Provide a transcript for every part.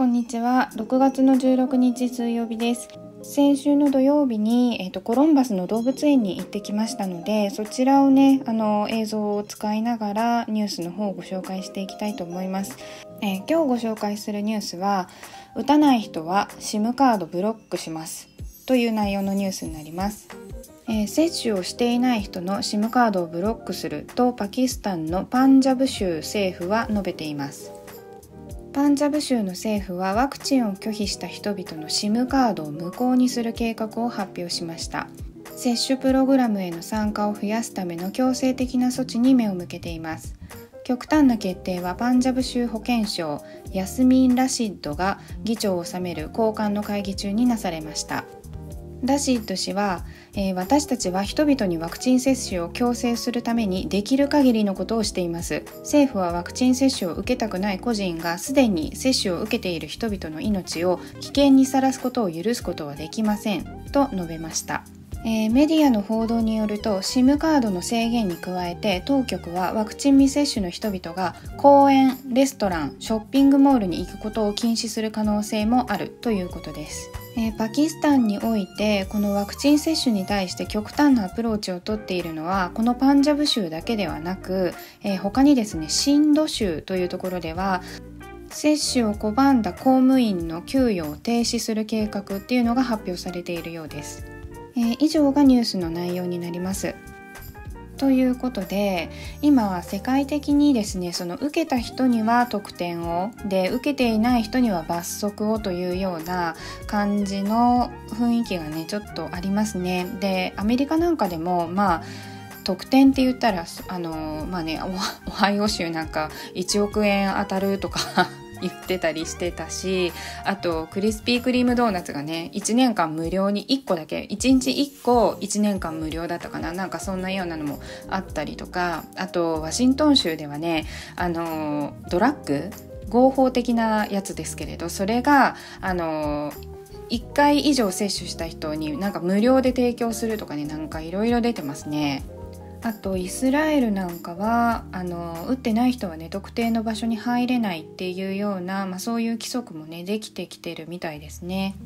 こんにちは。6月の16日水曜日です。先週の土曜日に、えーと、コロンバスの動物園に行ってきましたのでそちらをねあの映像を使いながらニュースの方をご紹介していきたいと思います、えー、今日ご紹介するニュースは打たない人は SIM カードブロックします。という内容のニュースになります。えー、接種をしていない人の SIM カードをブロックするとパキスタンのパンジャブ州政府は述べています。パンジャブ州の政府はワクチンを拒否した人々の SIM カードを無効にする計画を発表しました。接種プログラムへの参加を増やすための強制的な措置に目を向けています。極端な決定はパンジャブ州保健省ヤスミン・ラシッドが議長を収める高官の会議中になされました。ラシッド氏は、えー、私たちは人々にワクチン接種を強制するためにできる限りのことをしています。政府はワクチン接種を受けたくない個人がすでに接種を受けている人々の命を危険にさらすことを許すことはできません。と述べました。えー、メディアの報道によると SIM カードの制限に加えて当局はワクチン未接種の人々が公園レストランショッピングモールに行くことを禁止する可能性もあるということです。えー、パキスタンにおいてこのワクチン接種に対して極端なアプローチをとっているのはこのパンジャブ州だけではなく、えー、他にですねシンド州というところでは接種を拒んだ公務員の給与を停止する計画っていうのが発表されているようです、えー、以上がニュースの内容になります。ということで今は世界的にですねその受けた人には得点をで受けていない人には罰則をというような感じの雰囲気がねちょっとありますね。でアメリカなんかでもまあ得点って言ったらあのまあねオハイオ州なんか1億円当たるとか言ってたりしてたしあとクリスピークリームドーナツがね1年間無料に1個だけ1日1個1年間無料だったかななんかそんなようなのもあったりとかあとワシントン州ではねあのドラッグ合法的なやつですけれどそれがあの1回以上接種した人になんか無料で提供するとかねなんかいろいろ出てますね。あとイスラエルなんかはあの打ってない人はね特定の場所に入れないっていうような、まあ、そういう規則もねできてきてるみたいですね。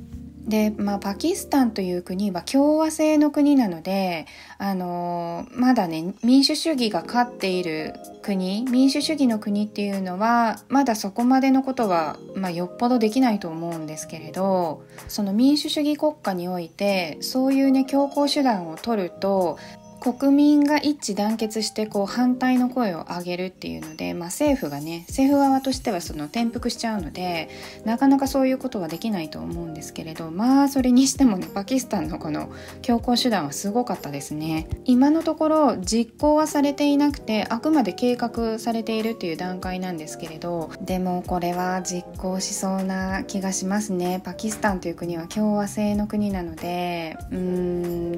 で、まあ、パキスタンという国は共和制の国なので、あのまだね民主主義が勝っている国民主主義の国っていうのはまだそこまでのことは、まあ、よっぽどできないと思うんですけれどその民主主義国家においてそういうね強硬手段を取ると国民が一致団結してこう反対の声を上げるっていうので、まあ、政府がね政府側としてはその転覆しちゃうのでなかなかそういうことはできないと思うんですけれどまあそれにしてもねパキスタンのこの強硬手段はすごかったですね。今のところ実行はされていなくてあくまで計画されているっていう段階なんですけれどでもこれは実行しそうな気がしますね。パキスタンという国は共和制の国なのでうー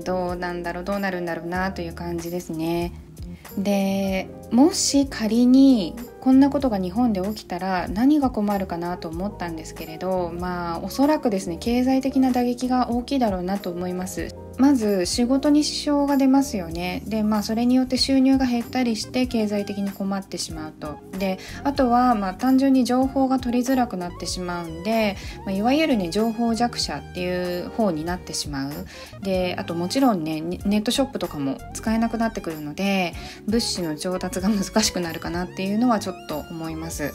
んどうなんだろうどうなるんだろうなという感じですね。でもし仮にこんなことが日本で起きたら何が困るかなと思ったんですけれどまあおそらくですね経済的な打撃が大きいだろうなと思いますまず仕事に支障が出ますよね。でまあそれによって収入が減ったりして経済的に困ってしまうと。であとはまあ単純に情報が取りづらくなってしまうんで、まあ、いわゆるね情報弱者っていう方になってしまう。であともちろんねネットショップとかも使えなくなってくるので物資の調達が難しくなるかなっていうのはちょっと思います。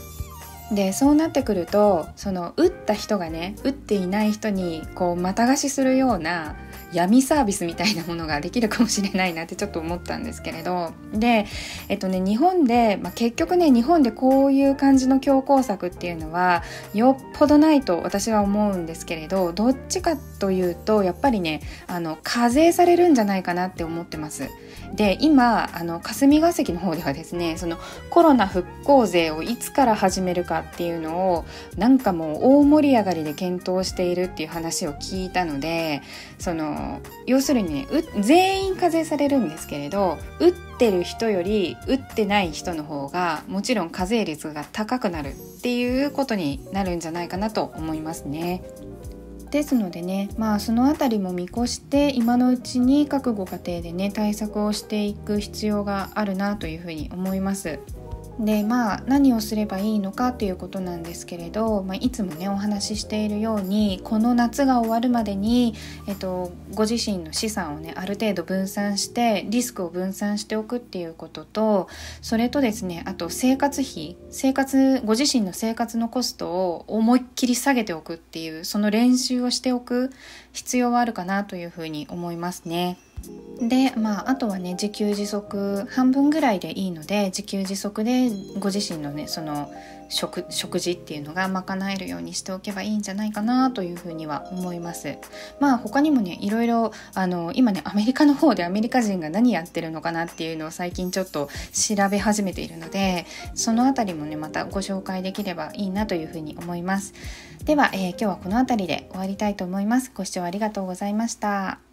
でそうなってくるとその打った人がね打っていない人にこうまた貸しするような闇サービスみたいなものができるかもしれないなってちょっと思ったんですけれどでえっとね日本で、まあ、結局ね日本でこういう感じの強硬策っていうのはよっぽどないと私は思うんですけれどどっちかというとやっぱりねあの課税されるんじゃないかなって思ってます。で今あの霞が関の方ではですねそのコロナ復興税をいつから始めるかっていうのをなんかもう大盛り上がりで検討しているっていう話を聞いたのでそのの要するにね全員課税されるんですけれど打ってる人より打ってない人の方がもちろん課税率が高くなるっていうことになるんじゃないかなと思いますね。ですのでねまあその辺りも見越して今のうちに各ご家庭でね対策をしていく必要があるなというふうに思います。でまあ何をすればいいのかということなんですけれど、まあ、いつもねお話ししているようにこの夏が終わるまでに、えっと、ご自身の資産をねある程度分散してリスクを分散しておくっていうこととそれとですねあと生活費生活ご自身の生活のコストを思いっきり下げておくっていうその練習をしておく必要はあるかなというふうに思いますね。でまああとはね自給自足半分ぐらいでいいので自給自足でご自身のねその食食事っていうのが賄えるようにしておけばいいんじゃないかなというふうには思います。まあ他にもねいろいろあの今ねアメリカの方でアメリカ人が何やってるのかなっていうのを最近ちょっと調べ始めているのでその辺りもねまたご紹介できればいいなというふうに思います。では、えー、今日はこの辺りで終わりたいと思います。ご視聴ありがとうございました。